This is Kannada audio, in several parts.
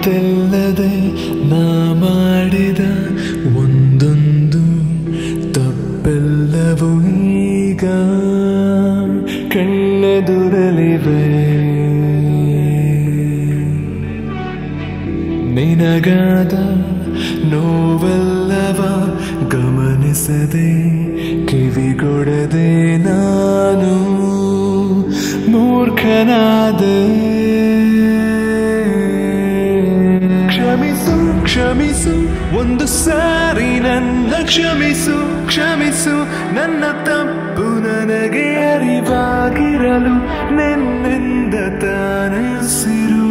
ಗೊತ್ತಿಲ್ಲದೆ ನಾ ಮಾಡಿದ ಒಂದೊಂದು ತಪ್ಪೆಲ್ಲವೂ ಈಗ ಕಣ್ಣೆದುರಲಿವೆ. ನಿನಗಾದ ನೋವೆಲ್ಲವ ಗಮನಿಸದೆ ಕಿವಿಗೊಡದೆ ನಾನು ಮೂರ್ಖನಾದೆ. ಕ್ಷಮಿಸು, ಒಂದು ಸಾರಿ ನನ್ನ ಕ್ಷಮಿಸು ಕ್ಷಮಿಸು, ನನ್ನ ತಪ್ಪು ನನಗೆ ಅರಿವಾಗಿರಲು ನಿನ್ನಿಂದ ತಾನಿಸಿರು.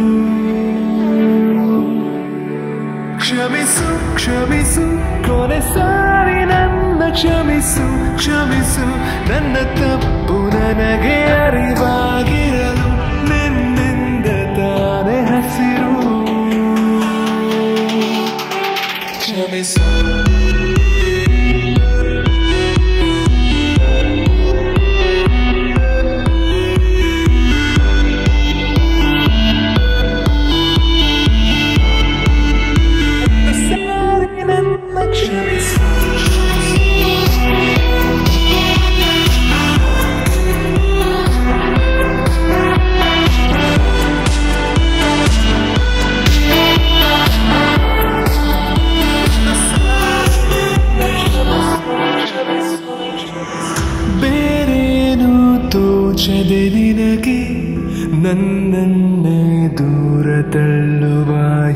ಕ್ಷಮಿಸು ಕ್ಷಮಿಸು, ಕೊನೆ ಸಾರಿ ನನ್ನ ಕ್ಷಮಿಸು ಕ್ಷಮಿಸು, ನನ್ನ ತಪ್ಪು ನನಗೆ ಕ್ಷಮಿಸು ತೋಚದೆ ನಿನಗೆ ನನ್ನನ್ನೇ ದೂರ ತಳ್ಳುವ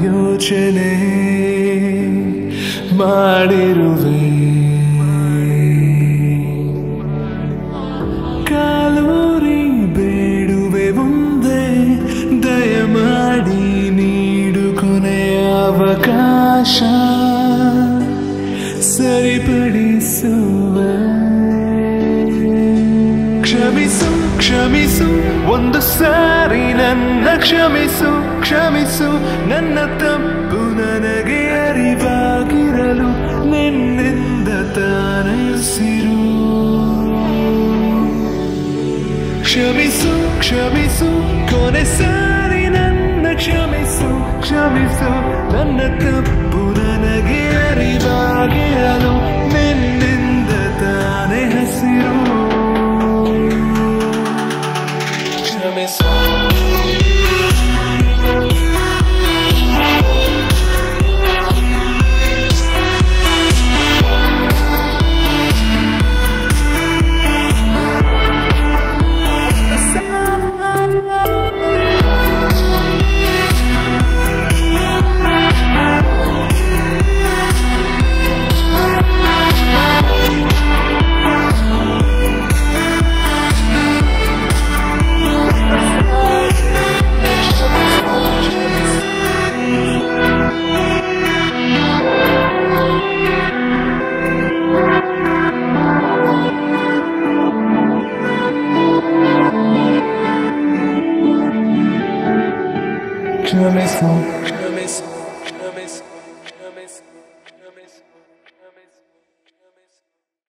ಯೋಚನೆ ಮಾಡಿರುವೆ. ಕಾಲೂರಿ ಬೇಡುವೆ ಮುಂದೆ ದಯಮಾಡಿ ನೀಡು ಕೊನೆಯ ಅವಕಾಶ ಸರಿಪಡಿಸುವೆ ಕ್ಷಮಿಸು ಕ್ಷಮಿಸು, ಒಂದು ಸಾರಿ ನನ್ನ ಕ್ಷಮಿಸು ಕ್ಷಮಿಸು. ನನ್ನ ತಪ್ಪು ನನಗೆ ಅರಿವಾಗಿರಲು ನಿನ್ನಿಂದ ತಾನಿಸಿರು ಕ್ಷಮಿಸು ಕ್ಷಮಿಸು, ಕೊನೆ ಸಾರಿ ನನ್ನ ಕ್ಷಮಿಸು ಕ್ಷಮಿಸು. ನನ್ನ ತಪ್ಪು ನನಗೆ ಅರಿವಾಗಿರಲು ನಿನ್ನಿಂದ vessel.